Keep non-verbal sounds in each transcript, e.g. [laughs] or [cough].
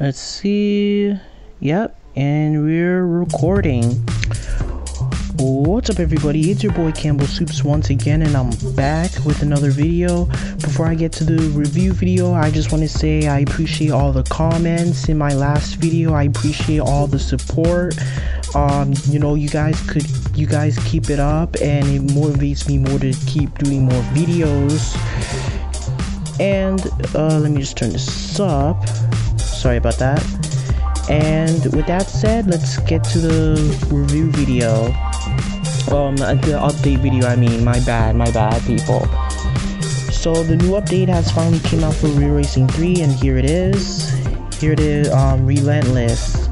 Let's see. Yep, and we're recording. What's up everybody, it's your boy Campbell Soups once again and I'm back with another video. Before I get to the review video, I just want to say I appreciate all the comments in my last video. I appreciate all the support. Um, you know, you guys could, you guys keep it up and it motivates me more to keep doing more videos. And, uh, let me just turn this up. Sorry about that. And with that said, let's get to the review video. Um the update video i mean my bad my bad people. So the new update has finally came out for real racing 3 and here it is. Here it is um relentless.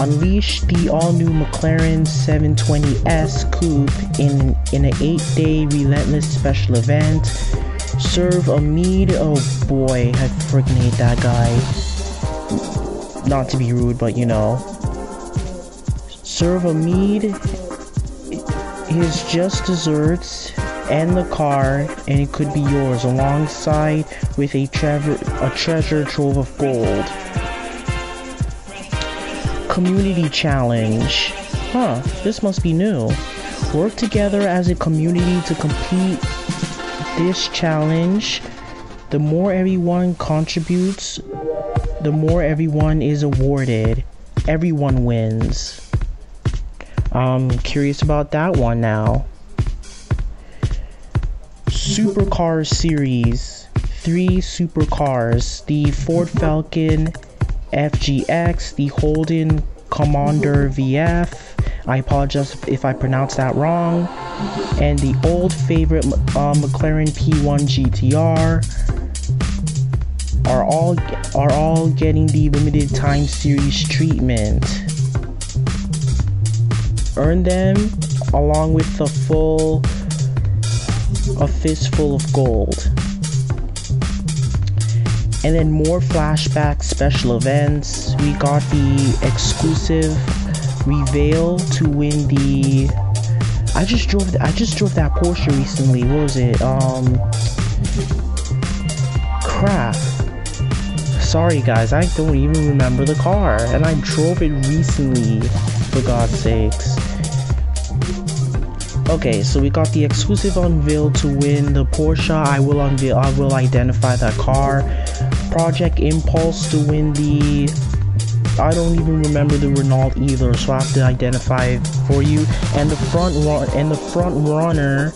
Unleash the all-new mclaren 720s coupe in in an eight-day relentless special event serve a mead oh boy i freaking hate that guy not to be rude but you know serve a mead his just desserts and the car and it could be yours alongside with a, treasure a treasure trove of gold. Community challenge. Huh, this must be new. Work together as a community to complete this challenge. The more everyone contributes, the more everyone is awarded. Everyone wins. I'm curious about that one now. Supercar series. Three supercars. The Ford Falcon FGX, the Holden Commander VF. I apologize if I pronounced that wrong. And the old favorite uh, McLaren P1 GTR are all are all getting the limited time series treatment. Earn them along with the full a fistful of gold. And then more flashback special events. We got the exclusive reveal to win the I just drove I just drove that Porsche recently what was it um crap sorry guys I don't even remember the car and I drove it recently for God's sakes Okay, so we got the exclusive unveil to win the Porsche. I will unveil, I will identify that car. Project Impulse to win the. I don't even remember the Renault either, so I have to identify it for you. And the front run and the front runner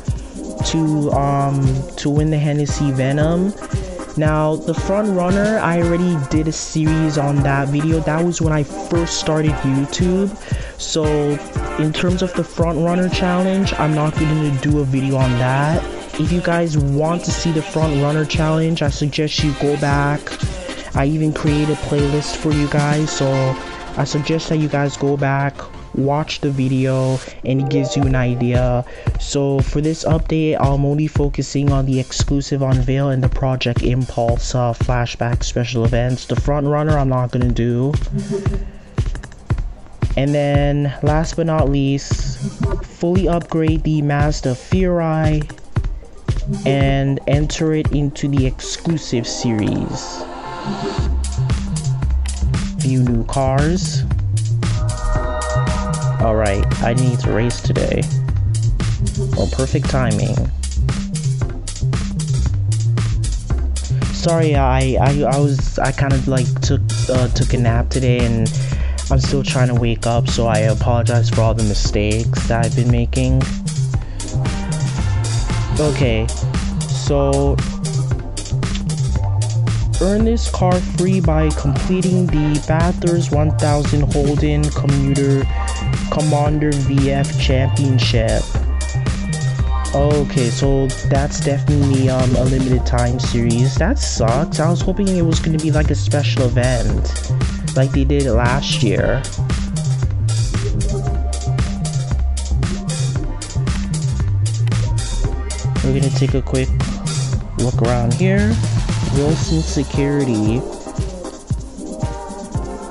to um to win the Hennessy Venom. Now, the front runner, I already did a series on that video. That was when I first started YouTube. So, in terms of the front runner challenge, I'm not going to do a video on that. If you guys want to see the front runner challenge, I suggest you go back. I even create a playlist for you guys, so I suggest that you guys go back, watch the video and it gives you an idea. So for this update i'm only focusing on the exclusive unveil and the project impulse uh, flashback special events. The front runner i'm not gonna do. [laughs] And then last but not least fully upgrade the mazda Furai and enter it into the exclusive series few new cars Alright, I need to race today. Well, perfect timing. Sorry, I, I, I was, I kind of like took, uh, took a nap today and I'm still trying to wake up, so I apologize for all the mistakes that I've been making. Okay, so earn this car free by completing the Bathurst 1000 Holden Commuter Commander VF Championship. Okay, so that's definitely um, a limited time series. That sucks. I was hoping it was going to be like a special event, like they did last year. We're going to take a quick look around here. Wilson Security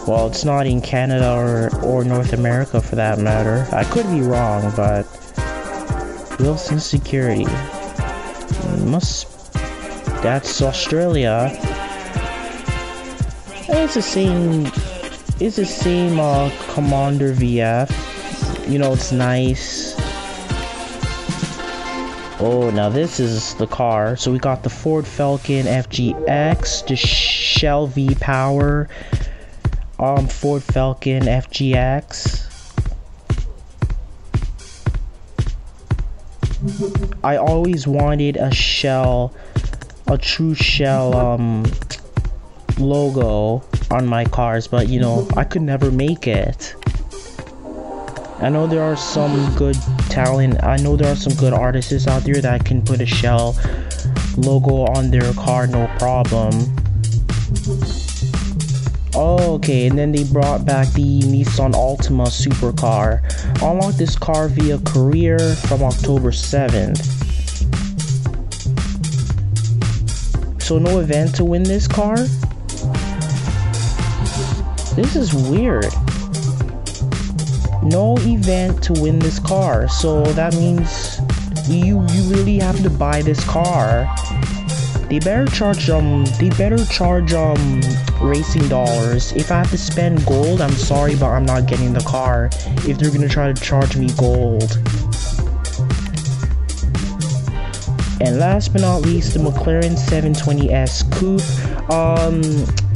well, it's not in Canada or, or North America for that matter. I could be wrong, but Wilson Security must That's Australia. And It's the same. It's the same uh, Commander VF. You know, it's nice. Oh, now this is the car. So we got the Ford Falcon FGX, the Shell V Power, um, Ford Falcon FGX. I always wanted a shell, a true shell, um, logo on my cars, but you know, I could never make it. I know there are some good talent, I know there are some good artists out there that can put a shell logo on their car no problem. Okay, and then they brought back the Nissan Altima supercar. Unlock this car via career from October 7th. So no event to win this car? This is weird. No event to win this car. So that means you you really have to buy this car. They better charge um they better charge um racing dollars. If I have to spend gold, I'm sorry but I'm not getting the car if they're gonna try to charge me gold. And last but not least, the McLaren 720S Coupe. Um,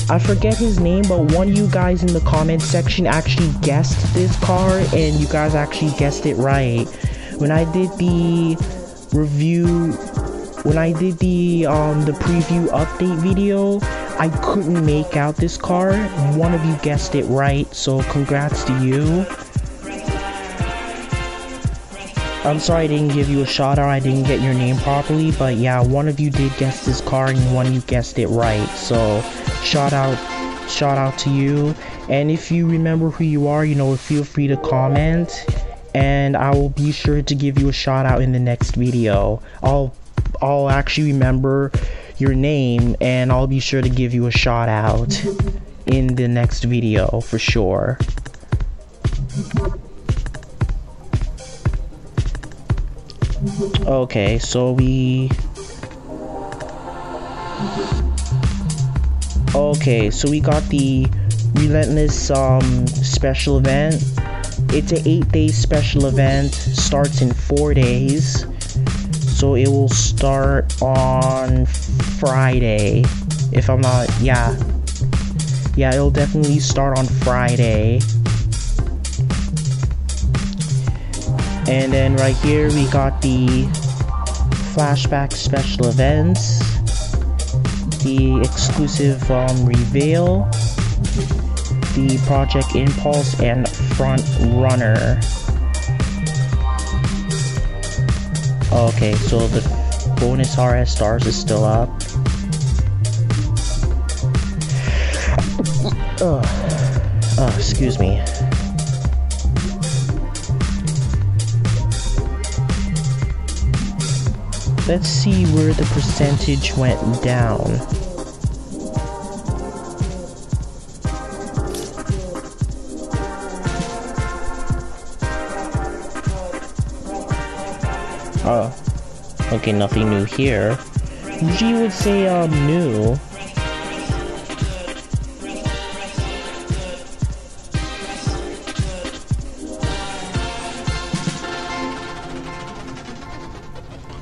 I forget his name, but one of you guys in the comment section actually guessed this car, and you guys actually guessed it right. When I did the review, when I did the um the preview update video, I couldn't make out this car. One of you guessed it right, so congrats to you. I'm sorry I didn't give you a shout out, I didn't get your name properly, but yeah, one of you did guess this car and one of you guessed it right. So shout out shout out to you. And if you remember who you are, you know, feel free to comment and I will be sure to give you a shout out in the next video. I'll I'll actually remember your name and I'll be sure to give you a shout out [laughs] in the next video for sure. Okay, so we... Okay, so we got the Relentless um, special event. It's an 8-day special event, starts in 4 days. So it will start on Friday, if I'm not, yeah. Yeah, it'll definitely start on Friday. And then right here we got the flashback special events, the exclusive um, reveal, the Project Impulse, and Front Runner. Okay, so the bonus RS stars is still up. Oh, oh excuse me. Let's see where the percentage went down. Oh. Okay, nothing new here. Usually would say, um, new.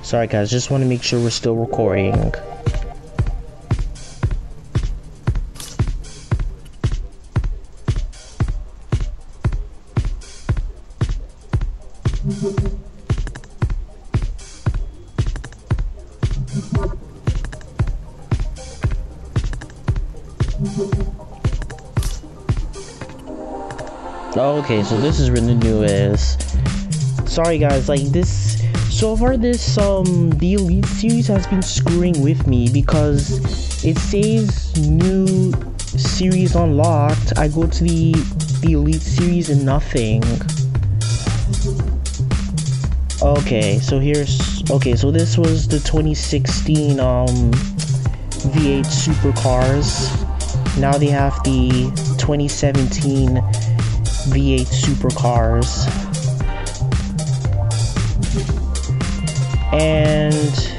Sorry guys, just want to make sure we're still recording. [laughs] Okay, so this is the new is. Sorry guys, like this so far this um the elite series has been screwing with me because it says new series unlocked i go to the the elite series and nothing okay so here's okay so this was the 2016 um v8 supercars now they have the 2017 v8 supercars and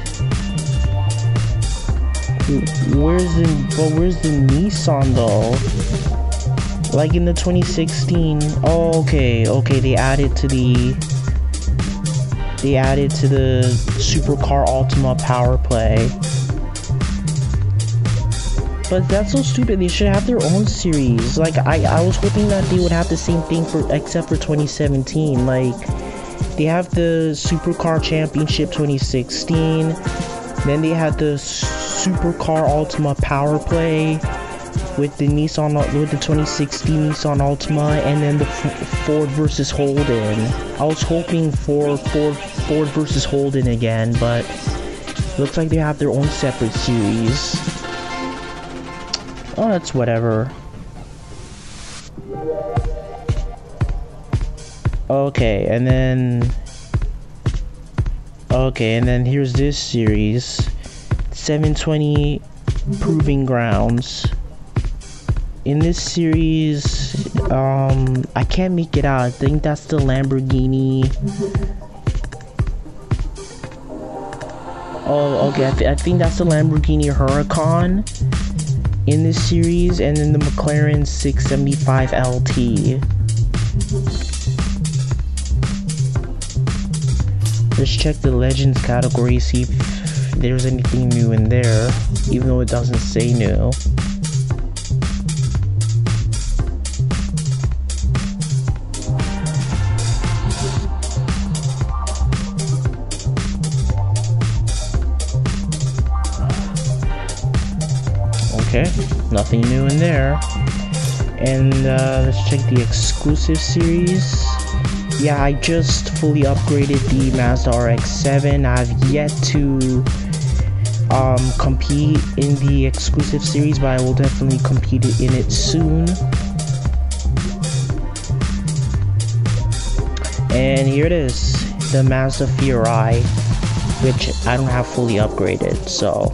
Where's the but where's the Nissan though? Like in the 2016. Oh, okay, okay. They added to the. They added to the Supercar Ultima Power Play. But that's so stupid. They should have their own series. Like I, I was hoping that they would have the same thing for except for 2017. Like they have the Supercar Championship 2016. Then they had the Supercar Ultima Power Play with the Nissan with the 2016 Nissan Altima and then the Ford versus Holden. I was hoping for Ford Ford versus Holden again, but looks like they have their own separate series. Oh, that's whatever. Okay, and then... Okay, and then here's this series. 720 Proving Grounds. In this series, um, I can't make it out. I think that's the Lamborghini. Oh, okay. I, th I think that's the Lamborghini Huracan in this series, and then the McLaren 675 LT. Let's check the Legends category, see if there's anything new in there, even though it doesn't say new. Nothing new in there. And uh, let's check the exclusive series. Yeah, I just fully upgraded the Mazda RX-7. I've yet to um, compete in the exclusive series, but I will definitely compete in it soon. And here it is, the Mazda Fiori, which I don't have fully upgraded, so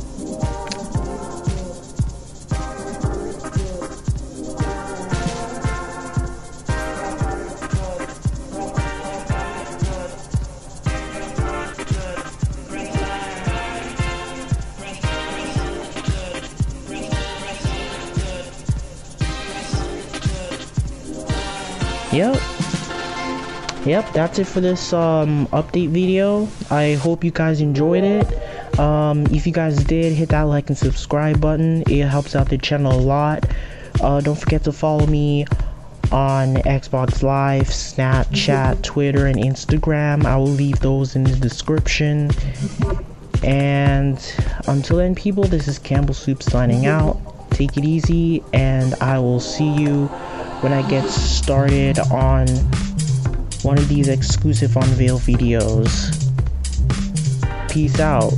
Yep. Yep, that's it for this um, update video. I hope you guys enjoyed it. Um, if you guys did, hit that like and subscribe button. It helps out the channel a lot. Uh, don't forget to follow me on Xbox Live, Snapchat, [laughs] Twitter, and Instagram. I will leave those in the description. And until then, people, this is Campbell Soup signing out. Take it easy, and I will see you when I get started on one of these exclusive unveil videos. Peace out.